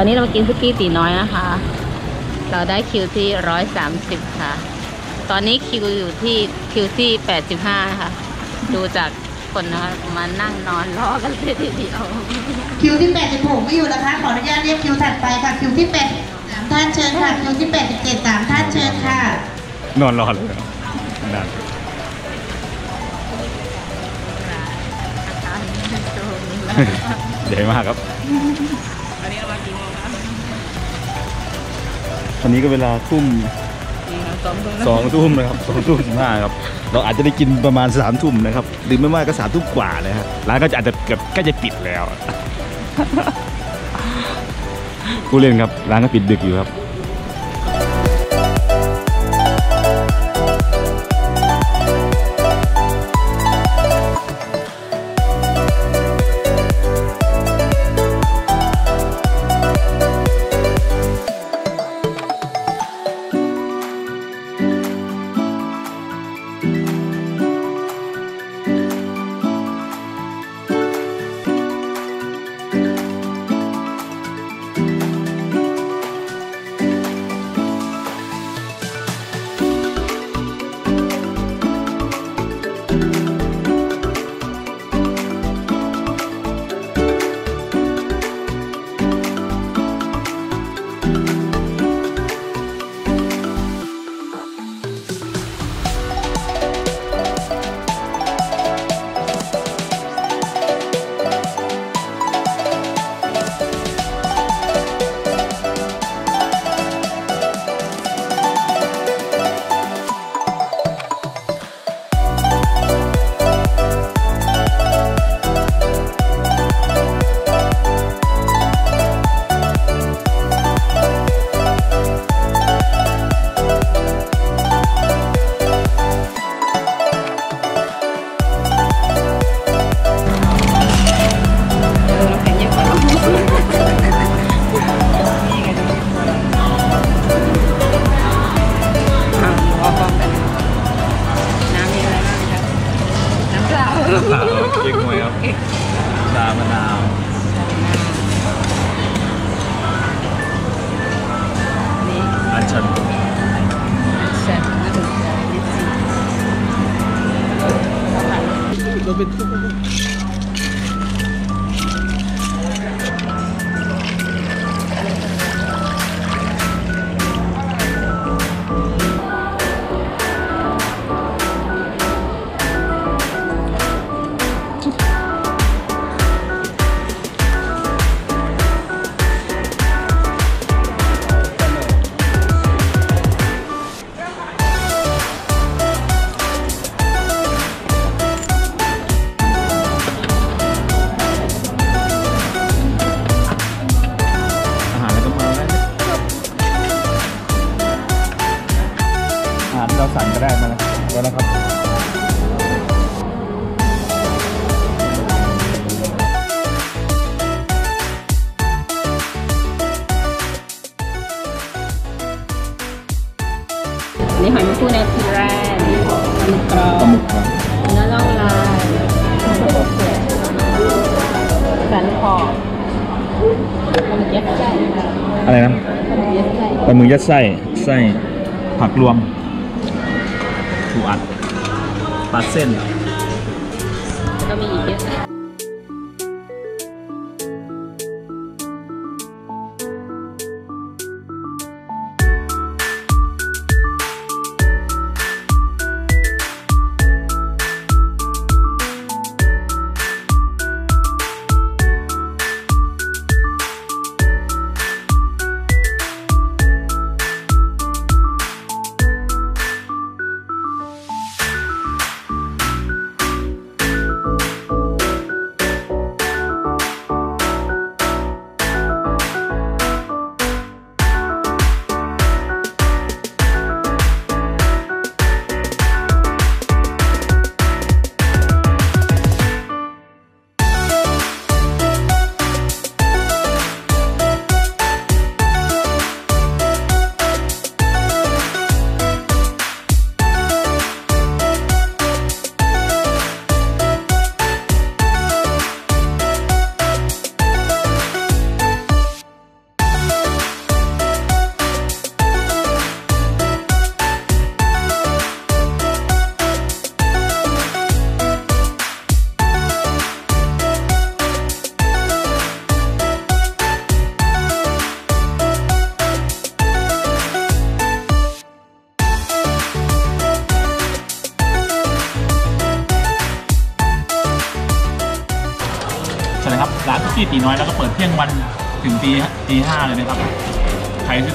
อนนี้เรามากินซุกี้ตีน้อยนะคะ เราได้คิวที่ร้อยสามสิบค่ะ ตอนนี้คิวอยู่ที่คิวที่แปดสิบห้าค่ะ ดูจากคนนะคะมานั่งนอนรอกันเลยทีเดียวคิวที่86ไม่อยู่นะคะ ขออนุญาตเรียกคิวถัดไปค่ะคิวที่8 3ท่านเชิญค่ะคิวที่87 3ท่านเชิญค่ะ นอนรอเลยเหรอนั่นใหญ่มากครับ อันนี้เรามากี่โมงคะ ตอนนี้ก็เวลาทุ่มสองทุ่มสองทุ่มนะครับสองทุ่มสิบห้าครับ เราอาจจะได้กินประมาณสามทุ่มนะครับ หรือไม่มากก็สามทุ่มกว่าเลยครับร้านก็จะอาจจะเกือบใกล้จะปิดแล้ว ผู้เล่นครับ ร้านก็ปิดดึกอยู่ครับ เราเนี่หอยมงผู้ในทีแรกปลาหมึกกรอบปลาหมึกครับเนื้อน่องลายสันคอปลาหมึกยัดไส้อะไรนะปลาหมึกยัดไส้ไส้ผักรวมถูอัดปลาเส้น กี้ตีน้อยแล้วก็เปิดเที่ยงวันถึงตีตีห้าเลยนะครับ ใครที่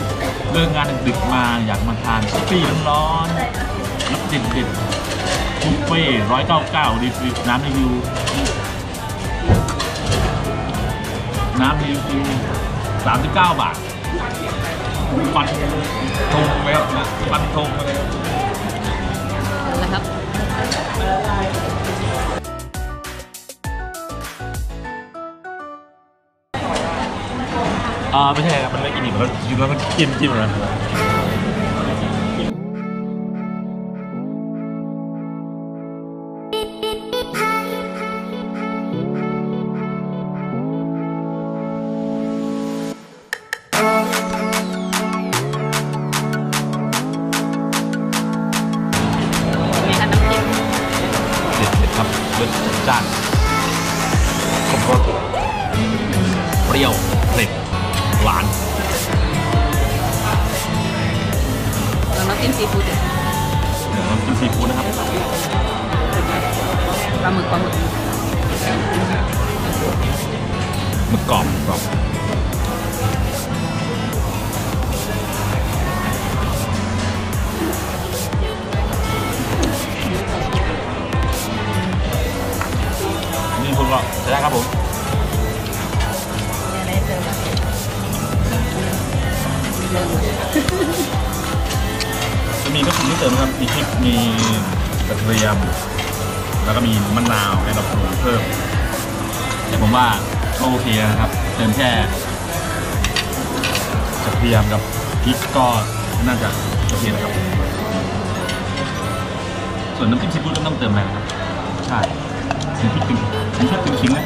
เลิกงานดึกมาอยากมาทานซุปี้ร้อนๆรับเด็ดๆบุฟเฟ่ร้อยเก้าเก้ารีวิวน้ำรีวิวน้ำรีวิวสามสิบเก้าบาทฟันธงเลยครับนะฟันธงเลยแล้วครับ อ่าไม่ใช่ครับมันไม่กินอิ่มแล้วกินแล้วมันจิ้มจิ้มอะไรนี่ ลาหมึกปลาหมึกหมึกกรอบกรอบนี่คุณก็ใช้ได้ครับผมเนี่ยได้เพิ่มเลยจะมีก็คุณที่เติมครับ มีพริกมีกระเทียม แล้วก็มีมะนาวให้เราปรุงเพิ่ม แต่ผมว่าก็โอเคนะครับเติมแค่กระเทียมกับพริกก็น่าจะโอเคนะครับ ส่วนน้ำจิ้มซีฟู้ดก็ต้องเติมอะไรนะครับ ใช่ถึงพริกถึงผมชอบถึงขิงนะ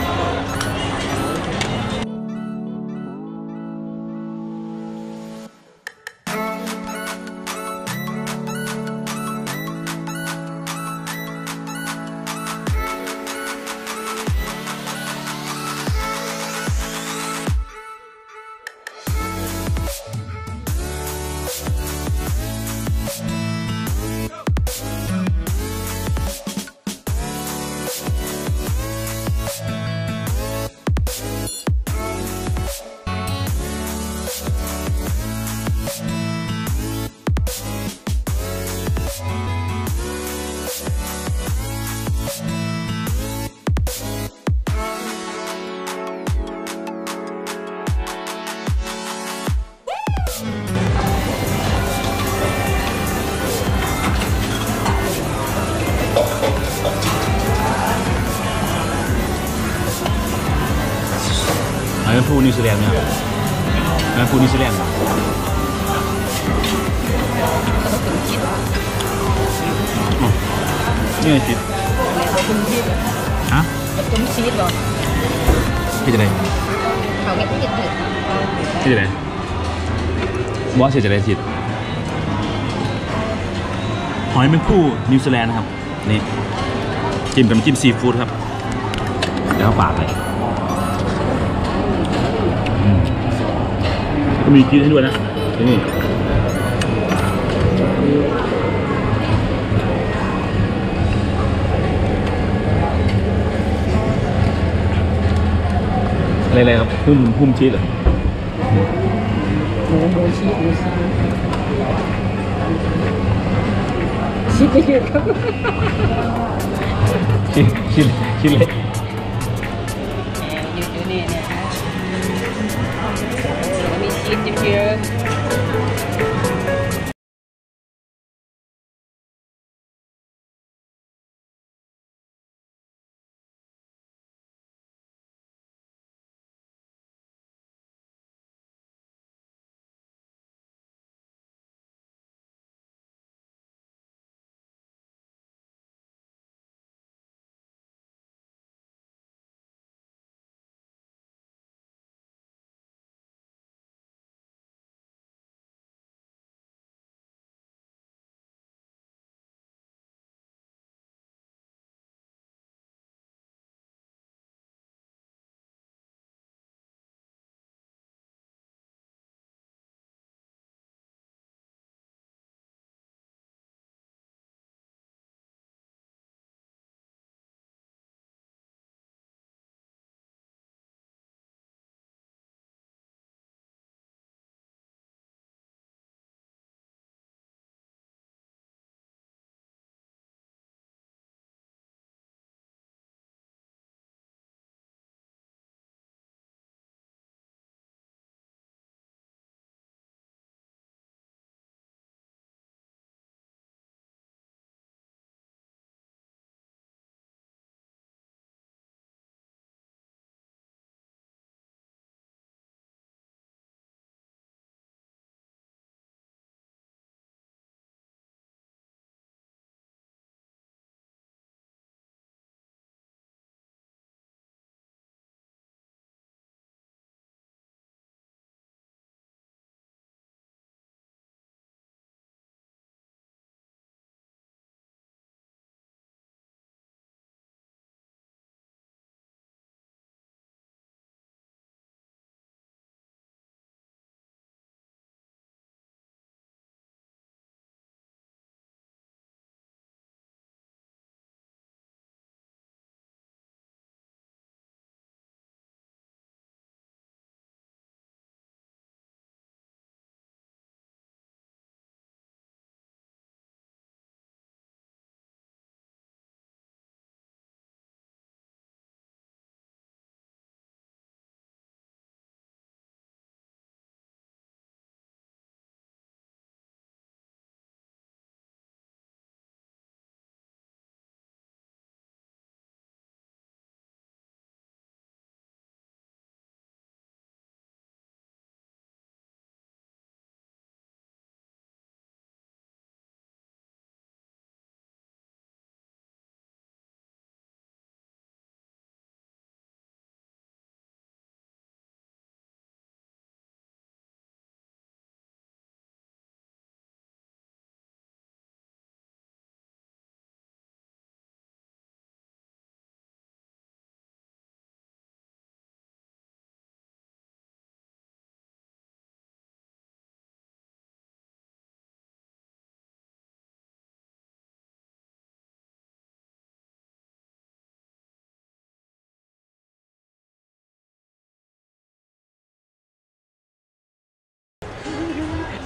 นนั้นพูนิวซีแลนด์เนี่ยอันนั้นพูนิวซีแลนด์เหรอแล้วก็ถึงคิดนี่ไงชิดแล้วคุณชีสฮะแล้วคุณชีสเหรอพี่จะได้เขาไม่คิดเลยพี่จะได้บอสจะได้ชิดหอยแมงผู้นิวซีแลนด์นะครับ นี่จิ้มกับน้ำจิ้มซีฟู้ดครับเดี๋ยวเข้าปากเลยอืมก็ มีกินให้ด้วยนะนี่อะไรๆครับหุ้มหุ้มชีสเหรอหมูหมูชีสหมูชีสชีสไปเยอะครับชิ้นชิ้นชิ้นเล็กอยู่อยู่นี่เนี่ย ฮะมี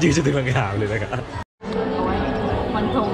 ยืนจนถึงหลังขาวเลยนะครับมันคง